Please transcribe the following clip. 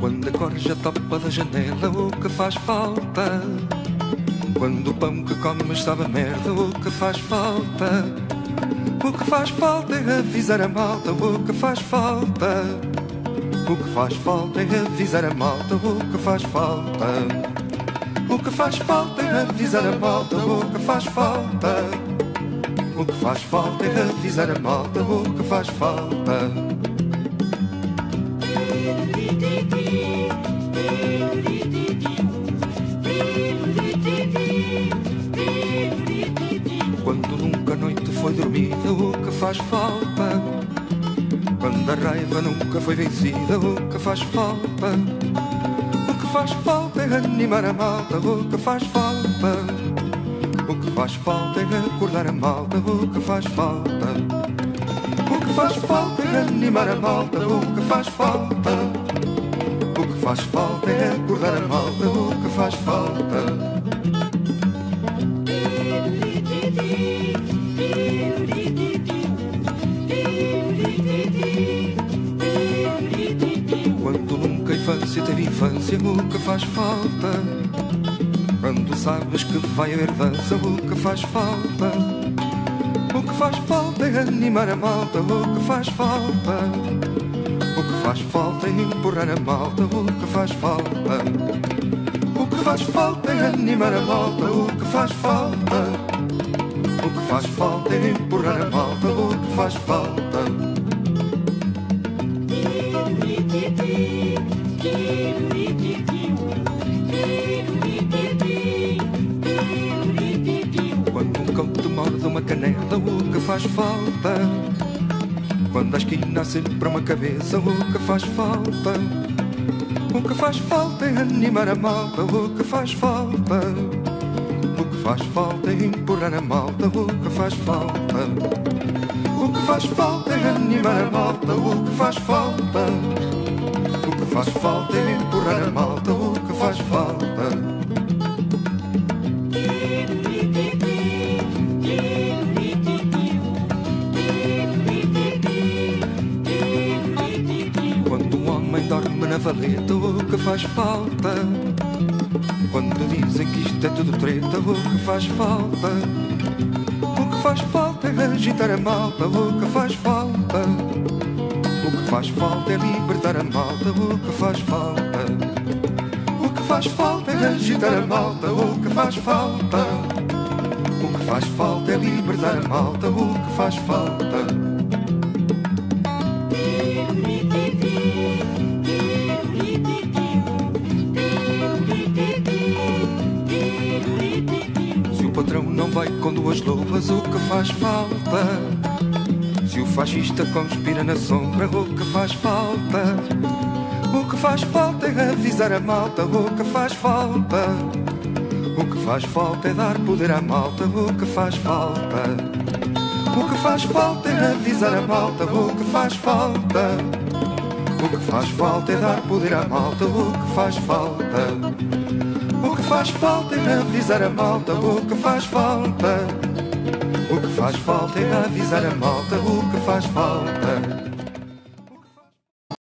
Quando a corja topa da janela, o que faz falta? Quando o pão que comes sabe a merda, o que faz falta? O que faz falta é avisar a malta, o que faz falta? O que faz falta é avisar a malta, o que faz falta? O que faz falta é avisar a malta, o que faz falta? O que faz falta é avisar a malta, o que faz falta? Foi dormida, o que faz falta? Quando a raiva nunca foi vencida, o que faz falta? O que faz falta é animar a malta, o que faz falta? O que faz falta é acordar a malta, o que faz falta? O que faz falta é animar a malta, o que faz falta? O que faz falta é acordar a malta, o que faz falta? Nunca a infância o que faz falta? Quando sabes que vai haver dança, o que faz falta? O que faz falta é animar a malta, o que faz falta? O que faz falta é empurrar a malta, o que faz falta? O que faz falta é animar a malta, o que faz falta? O que faz falta é empurrar a malta, o que faz falta? Faz falta? Quando a esquina sempre uma cabeça, o que faz falta? O que faz falta é animar a malta, o que faz falta? O que faz falta é empurrar a malta, o que faz falta? O que faz falta é animar a malta, o que faz falta? O que faz falta é empurrar a malta, o que faz falta? Quando dizem que isto é tudo treta, o que faz falta? O que faz falta é agitar a malta, o que faz falta? O que faz falta é libertar a malta, o que faz falta? O que faz falta é agitar a malta, o que faz falta? O que faz falta é libertar a malta, o que faz falta? Duas luvas, o que faz falta? Se o fascista conspira na sombra, o que faz falta? O que faz falta é avisar a malta, o que faz falta? O que faz falta é dar poder à malta, o que faz falta? O que faz falta é avisar a malta, o que faz falta? O que faz falta é dar poder à malta, o que faz falta? O que faz falta é avisar a malta, o que faz falta? O que faz falta é avisar a malta, o que faz falta?